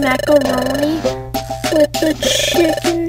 macaroni with the chicken